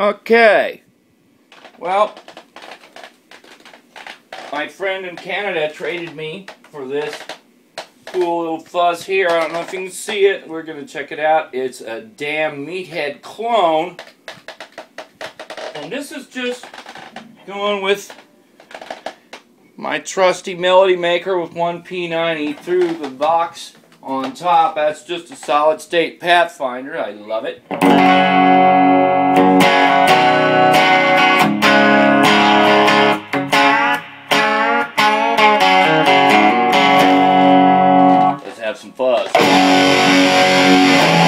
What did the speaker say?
Okay. Well, my friend in Canada traded me for this cool little fuzz here. I don't know if you can see it. We're going to check it out. It's a DAM meathead clone. And this is just going with my trusty melody maker with one P90 through the box on top. That's just a solid state Pathfinder. I love it. have some fuzz.